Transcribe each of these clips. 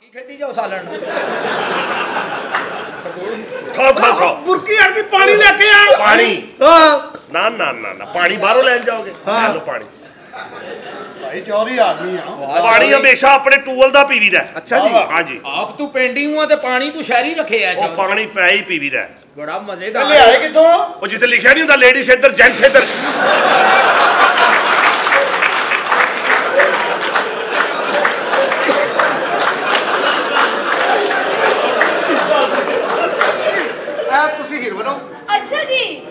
Hockey ਖੇਡੀ ਜਾਓ ਸਾਲਣ? ਖਾਓ ਖਾਓ ਖਾਓ। ਬੁਰਕੀ ਅੜ ਕੇ ਪਾਣੀ ਲੈ ਕੇ ਆ। ਪਾਣੀ? ਹਾਂ। ਨਾ ਨਾ ਨਾ ਨਾ ਪਾਣੀ ਬਾਹਰੋਂ ਲੈਣ ਜਾਓਗੇ? ਲੈ ਲਓ ਪਾਣੀ। ਭਾਈ ਚੌਰੀ ਆਦਮੀ ਆ। ਪਾਣੀ ਹਮੇਸ਼ਾ ਆਪਣੇ ਟੂਵਲ ਦਾ ਪੀਵੀਦਾ ਹੈ। ਅੱਛਾ ਜੀ। ਹਾਂਜੀ ਆਪ ਤੂੰ ਪਿੰਡੀ ਹੂੰ ਆ ਤੇ ਪਾਣੀ ਤੂੰ ਸ਼ਹਿਰੀ ਰੱਖਿਆ ਉਹ ਪਾਣੀ ਪੈ ਹੀ ਪੀਵੀਦਾ ਹੈ। ਬੜਾ ਮਜ਼ੇਦਾਰ ਲਿਆਏ ਕਿੱਥੋਂ? ਉਹ ਜਿੱਥੇ ਲਿਖਿਆ ਨਹੀਂ ਹੁੰਦਾ ਲੇਡੀਜ਼ ਇੱਧਰ ਜੈਂਟਸ ਇੱਧਰ।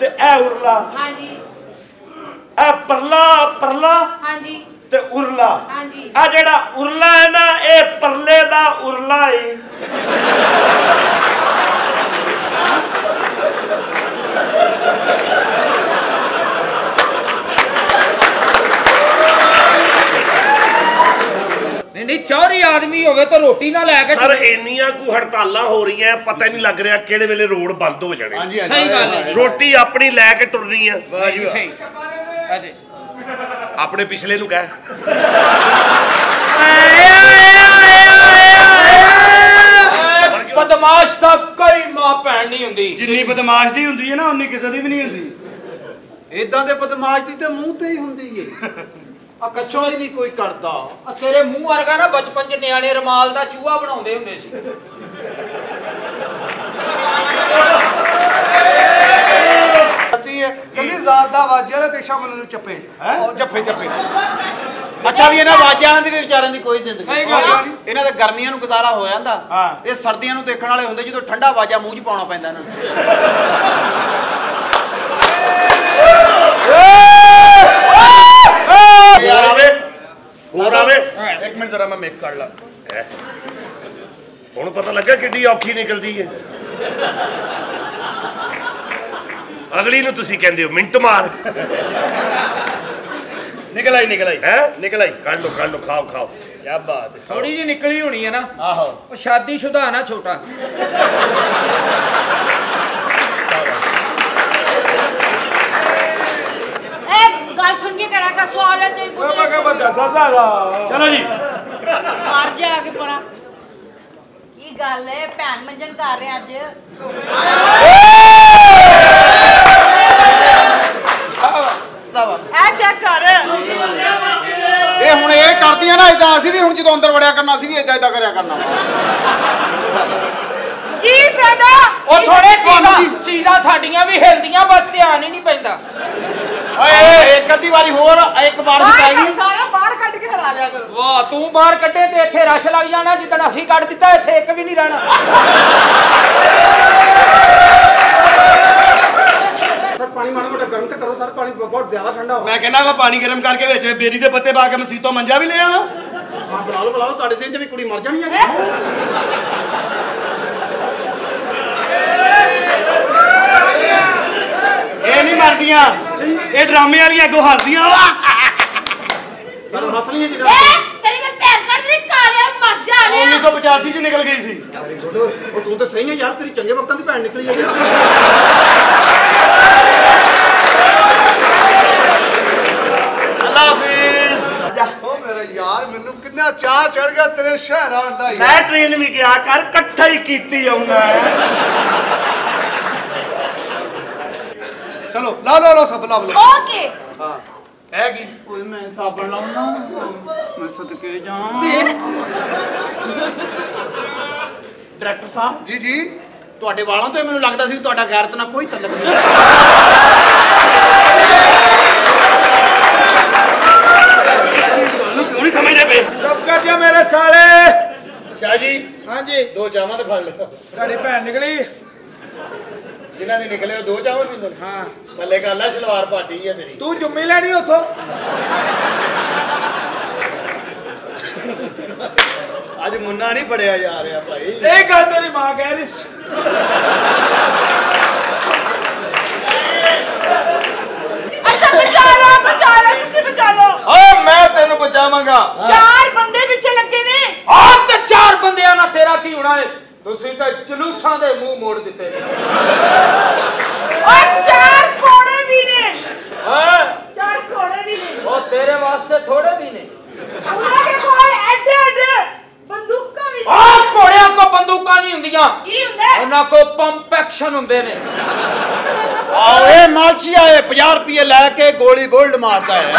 ਤੇ ਇਹ ਉਰਲਾ। ਹਾਂਜੀ। ਇਹ ਪਰਲਾ ਪਰਲਾ ਹਾਂਜੀ। ਤੇ ਉਰਲਾ। ਹਾਂਜੀ। ਆ ਜਿਹੜਾ ਉਰਲਾ ਹੈ ਨਾ ਇਹ ਪਰਲੇ ਦਾ ਉਰਲਾ ਹੈ ਨਹੀਂ ਚੌਰੀ ਆਦਮੀ ਹੋਵੇ ਤਾਂ ਰੋਟੀ ਨਾ ਲੈ ਕੇ ਸਰ ਇੰਨੀਆਂ ਕੁ ਹੜਤਾਲਾਂ ਹੋ ਰਹੀਆਂ ਪਤਾ ਹੀ ਨਹੀਂ ਲੱਗ ਰਿਹਾ ਕਿਹੜੇ ਵੇਲੇ ਰੋਡ ਬੰਦ ਹੋ ਜਾਣੇ। ਸਹੀ ਗੱਲ ਹੈ ਰੋਟੀ ਆਪਣੀ ਲੈ ਕੇ ਟੁਰਨੀ ਆ। ਵਾਹ ਜੀ ਸਹੀ। ਆਪਣੇ ਪਿਛਲੇ ਨੂੰ ਕਹਿ। ਬਦਮਾਸ਼ ਤਾਂ ਕੋਈ ਮਾਂ ਭੈਣ ਨਹੀਂ ਹੁੰਦੀ। ਜਿੰਨੀ ਬਦਮਾਸ਼ ਦੀ ਹੁੰਦੀ ਹੈ ਨਾ ਉਨੀ ਕਿਸੇ ਦੀ ਵੀ ਨਹੀਂ ਹੁੰਦੀ। ਏਦਾਂ ਦੇ ਬਦਮਾਸ਼ ਦੀ ਤੇ ਮੂੰਹ ਤੇ ਹੀ ਹੁੰਦੀ ਏ। ਕੱਛੋ ਹੀ ਨਹੀਂ ਕੋਈ ਕਰਦਾ। ਆ ਤੇਰੇ ਮੂੰਹ ਵਰਗਾ ਨਾ ਬਚਪਨ ਚ ਨਿਆਣੇ ਰਮਾਲ ਦਾ ਚੂਹਾ ਬਣਾਉਂਦੇ ਹੁੰਦੇ ਸੀ। ਕਹਤੀ ਹੈ। ਕਹਿੰਦੀ ਜ਼ਾਤ ਦਾ ਵਾਜਿਆ ਤੇ ਸ਼ਾਮ ਨੂੰ ਚੱਪੇ। ਉਹ ਜੱਫੇ ਜੱਫੇ ਅੱਛਾ ਵੀ ਇਹਨਾਂ ਬਾਜਿਆਂ ਦੀ ਵੀ ਵਿਚਾਰਿਆਂ ਦੀ ਕੋਈ ਜ਼ਿੰਦਗੀ ਸਹੀ ਗੱਲ ਆ। ਇਹਨਾਂ ਦੇ ਗਰਮੀਆਂ ਨੂੰ ਗੁਜ਼ਾਰਾ ਹੋ ਜਾਂਦਾ। ਹਾਂ। ਇਹ ਸਰਦੀਆਂ ਨੂੰ ਦੇਖਣ ਵਾਲੇ ਹੁੰਦੇ ਜਦੋਂ ਠੰਡਾ ਬਾਜਾ ਮੂੰਹ 'ਚ ਪਾਉਣਾ ਪੈਂਦਾ ਇਹਨਾਂ ਨੂੰ ਹੋਰ ਆਵੇ ਹੋਰ ਆਵੇ ਇੱਕ ਮਿੰਟ ਜ਼ਰਾ ਮੈਂ ਮੇਕ ਕਰ ਲਾ। ਹੁਣ ਪਤਾ ਲੱਗਾ ਕਿੱਡੀ ਔਖੀ ਨਿਕਲਦੀ ਹੈ ਅਗਲੀ ਨੂੰ ਤੁਸੀਂ ਕਹਿੰਦੇ ਹੋ ਮਿੰਟ ਮਾਰ। ਨਿਕਲ ਆਈ ਨਿਕਲ ਆਈ। ਹੈ? ਨਿਕਲ ਆਈ। ਕੱਢ ਲੋ ਕੱਢ ਲੋ ਖਾਓ ਖਾਓ। ਕੀ ਬਾਤ ਹੈ ਥੋੜੀ ਜੀ ਨਿਕਲੀ ਹੋਣੀ ਹੈ ਨਾ। ਆਹੋ। ਉਹ ਸ਼ਾਦੀशुदा ਨਾ ਛੋਟਾ। ਇਹ ਗੱਲ ਸੁਣ ਕੇ ਕਰਾ ਕਰ ਸਵਾਲ ਹੈ ਤੇ ਚਲੋ ਜੀ। ਮਾਰ ਜਾ ਕੇ ਪਰਾਂ। ਕੀ ਗੱਲ ਹੈ ਭੈਣ ਮੰਜਨ ਕਰ ਰਹੇ ਅੱਜ। ਇਹ ਚੈੱਕ ਕਰ। ਇਹ ਹੁਣ ਇਹ ਕਰਦੀਆਂ ਨਾ ਇਦਾਂ ਅਸੀਂ ਵੀ ਹੁਣ ਜਦੋਂ ਅੰਦਰ ਵੜਿਆ ਕਰਨਾ ਅਸੀਂ ਵੀ ਇਦਾਂ ਇਦਾਂ ਕਰਿਆ ਕਰਨਾ। ਕੀ ਫਾਇਦਾ? ਉਹ ਥੋੜੇ ਤੁਹਾਨੂੰ ਚੀਜ਼ਾਂ ਚੀਜ਼ਾਂ ਸਾਡੀਆਂ ਵੀ ਹਿਲਦੀਆਂ ਬਸ ਧਿਆਨ ਹੀ ਨਹੀਂ ਪੈਂਦਾ। ਓਏ ਇੱਕ ਅੱਧੀ ਵਾਰੀ ਹੋਰ ਇੱਕ ਵਾਰ ਬਾਹਰ ਲਿਆ ਕਰੋ। ਵਾਹ ਤੂੰ ਬਾਹਰ ਕੱਢੇ ਤੇ ਇੱਥੇ ਰਸ਼ ਲੱਗ ਜਾਣਾ ਜਿੱਦਣ ਅਸੀਂ ਕੱਢ ਦਿੱਤਾ ਇੱਥੇ ਇੱਕ ਵੀ ਨਹੀਂ ਰਹਿਣਾ। ਸਰ ਪਾਣੀ ਮਾੜਾ ਮੋਟਾ ਗਰਮ ਤੇ ਕਰੋ ਸਰ ਪਾਣੀ ਬਹੁਤ ਜ਼ਿਆਦਾ ਠੰਡਾ ਹੋ ਮੈਂ ਕਹਿੰਦਾ ਵਾ ਪਾਣੀ ਗਰਮ ਕਰਕੇ ਵਿੱਚ ਬੇਰੀ ਦੇ ਪੱਤੇ ਪਾ ਕੇ ਮਸੀਤੋਂ ਮੰਜਾ ਵੀ ਲੈ ਆਵਾਂ। ਹਾਂ ਬੁਲਾ ਲਓ ਬੁਲਾਓ ਤੁਹਾਡੇ ਸਿਰ 'ਚ ਵੀ ਕੁੜੀ ਮਰ ਜਾਣੀ ਹੈ? ਇਹ ਨਹੀਂ ਮਰਦੀਆਂ ਇਹ ਡਰਾਮੇ ਵਾਲੀਆਂ ਅੱਗੋਂ ਹੱਸਦੀਆਂ। ਹੱਸ ਲਈਏ ਜੀ ਇਹ ਤੇਰੀ ਮੈਂ ਪੈਰ ਕੱਢ ਰਹੀ ਕਾਲਿਆ ਮਰ ਜਾ ਰਿਹਾ। 1985 ਚ ਨਿਕਲ ਗਈ ਸੀ। ਵੈਰੀ ਗੁੱਡ ਉਹ ਤੂੰ ਤਾਂ ਸਹੀ ਹੈ ਯਾਰ ਤੇਰੀ ਚੰਗੇ ਵਕਤਾਂ ਦੀ ਭੈਣ ਨਿਕਲੀ ਹੈ ਅੱਲਾ ਹਾਫਿਜ਼। ਉਹ ਮੇਰਾ ਯਾਰ ਮੈਨੂੰ ਕਿੰਨਾ ਚਾਹ ਚੜ ਗਿਆ ਤੇਰੇ ਸ਼ਹਿਰ ਆਉਣ ਦਾ ਯਾਰ। ਮੈਂ ਟ੍ਰੇਨ ਵੀ ਗਿਆ ਕਰ ਇਕੱਠਾ ਹੀ ਕੀਤੀ ਆਉਂਦਾ ਚਲੋ ਲਾ ਲਾ ਲਾ ਸਭ ਲਾ ਲਓ ਓਕੇ। ਹਾਂ ਕੀ? ਓਏ ਮੈਂ ਸਾਬਣ ਲਾਉਣਾ। ਮੈਂ ਸਦਕੇ ਜਾ ਡਾਇਰੈਕਟਰ ਸਾਹਿਬ ਜੀ ਜੀ। ਤੁਹਾਡੇ ਵਾਲਾਂ ਤੋਂ ਹੀ ਮੈਨੂੰ ਲੱਗਦਾ ਸੀ ਤੁਹਾਡਾ ਗੈਰਤ ਨਾਲ ਕੋਈ ਤਲਕ ਨਹੀਂ ਤੁਹਾਨੂੰ ਕਿਉਂ ਨਹੀਂ ਸਮਝਦੇ ਪਏ। ਚੁੱਪ ਜਾ ਮੇਰੇ ਸਾਲੇ। ਸ਼ਾਹ ਜੀ। ਹਾਂਜੀ। ਦੋ ਚਾਵਾਂ ਤੇ ਫੜ ਲਿਓ। ਤੁਹਾਡੀ ਭੈਣ ਨਿਕਲੀ। ਜਿਨ੍ਹਾਂ ਦੇ ਨਿਕਲੇ ਉਹ ਦੋ ਚਾਵਾਂ ਪੀਂਦੇ ਨੇ ਹਾਂ। ਥੱਲੇ ਗੱਲ ਆ ਸਲਵਾਰ ਪਾਟੀ ਆ ਤੇਰੀ। ਤੂੰ ਜੁੰਮੀ ਲੈਣੀ ਉਥੋਂ? ਅੱਜ ਮੁੰਨਾ ਨਹੀਂ ਫੜਿਆ ਜਾ ਰਿਹਾ ਭਾਈ। ਇਹ ਗੱਲ ਤੇਰੀ ਮਾਂ ਕਹਿ ਰਹੀ ਸੀ। ਅੱਛਾ ਬਚਾ ਲਓ ਬਚਾ ਲਓ ਤੁਸੀਂ ਬਚਾ ਲਓ। ਓਏ ਮੈਂ ਤੈਨੂੰ ਬਚਾਵਾਂਗਾ। ਚਾਰ ਬੰਦੇ ਪਿੱਛੇ ਲੱਗੇ ਨੇ। ਆਹ ਤੇ ਚਾਰ ਬੰਦਿਆਂ ਨਾਲ ਤੇਰਾ ਕੀ ਹੋਣਾ ਏ? ਤੁਸੀਂ ਤਾਂ ਜਲੂਸਾਂ ਦੇ ਮੂੰਹ ਮੋੜ ਦਿੱਤੇ ਨੇ। ਔਰ ਚਾਰ ਕੋੜੇ ਵੀ ਨੇ। ਹੈਂ? ਚਾਰ ਕੋੜੇ ਵੀ ਨੇ। ਉਹ ਤੇਰੇ ਵਾਸਤੇ ਥੋੜੇ ਵੀ ਨੇ। ਉਹਨਾਂ ਦੇ ਕੋਲ ਐਡੇ ਐਡੇ ਬੰਦੂਕਾਂ ਵੀ ਨੇ। ਆਹ ਘੋੜਿਆਂ ਕੋ ਬੰਦੂਕਾਂ ਨਹੀਂ ਹੁੰਦੀਆਂ। ਕੀ ਹੁੰਦਾ? ਉਹਨਾਂ ਕੋ ਪੰਪ ਐਕਸ਼ਨ ਹੁੰਦੇ ਨੇ। ਆਓ ਇਹ ਮਾਲਸ਼ੀ ਆਏ 50 ਰੁਪਏ ਲੈ ਕੇ ਗੋਲੀ ਬੋਲਡ ਮਾਰਦਾ ਹੈ।